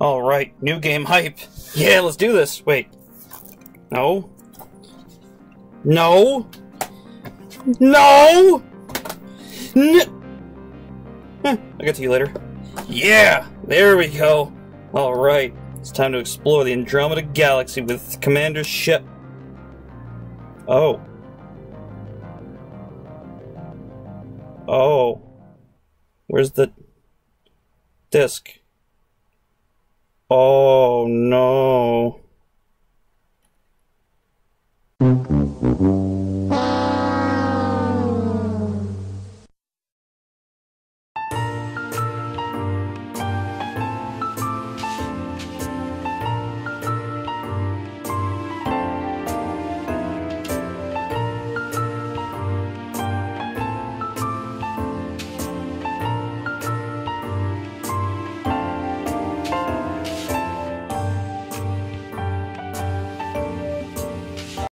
Alright, new game hype. Yeah, let's do this. Wait. No. No. No! N- eh, I'll get to you later. Yeah! There we go. Alright, it's time to explore the Andromeda Galaxy with Commander's ship. Oh. Oh. Where's the disc? Oh no.